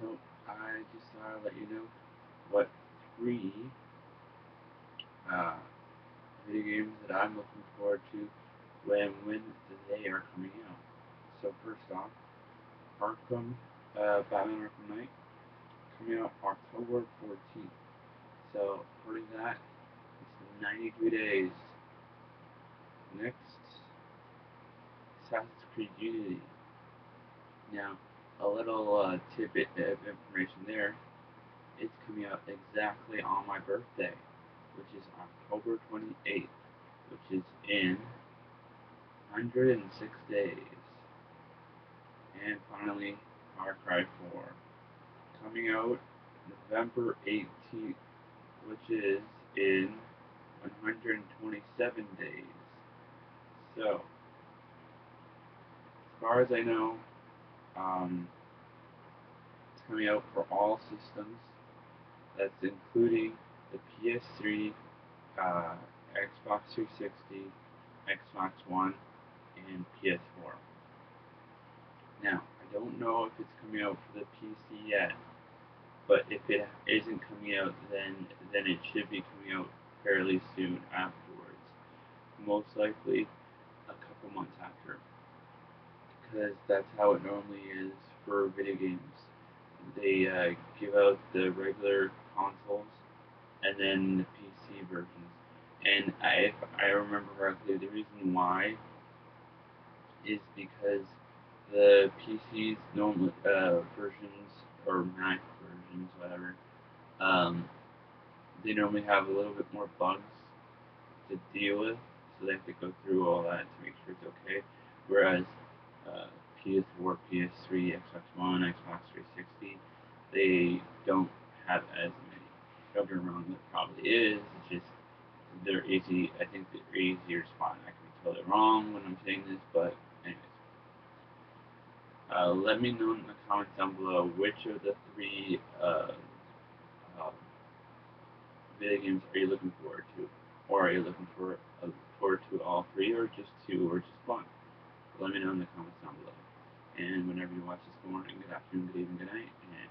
So I just thought I'd let you know what three uh, video games that I'm looking forward to when when they are coming out. So first off, Arkham, uh, Batman Arkham Knight, coming out October 14th. So according to that, it's 92 days. Next, Assassin's Creed Unity. Now, a little uh, tidbit of information there. It's coming out exactly on my birthday, which is October 28th, which is in 106 days. And finally, Far Cry 4, coming out November 18th, which is in 127 days. So, as far as I know, um, coming out for all systems. That's including the PS3, uh, Xbox 360, Xbox One, and PS4. Now, I don't know if it's coming out for the PC yet, but if it isn't coming out, then then it should be coming out fairly soon afterwards. Most likely, a couple months after because that's how it normally is for video games. They uh, give out the regular consoles and then the PC versions. And I, if I remember correctly, the reason why is because the PC's normal uh, versions or Mac versions, whatever, um, they normally have a little bit more bugs to deal with, so they have to go through all that to make sure it's okay. Whereas uh, PS4, PS3, Xbox One, Xbox 360, they don't have as many. Me wrong, there probably is. It's just they're easy. I think they're easier to spot. I can be totally wrong when I'm saying this, but anyways. Uh, let me know in the comments down below which of the three uh, uh, video games are you looking forward to, or are you looking for uh, forward to all three, or just two, or just one? Let me know in the comments down below. And whenever you watch this, good morning, good afternoon, good evening, good night, and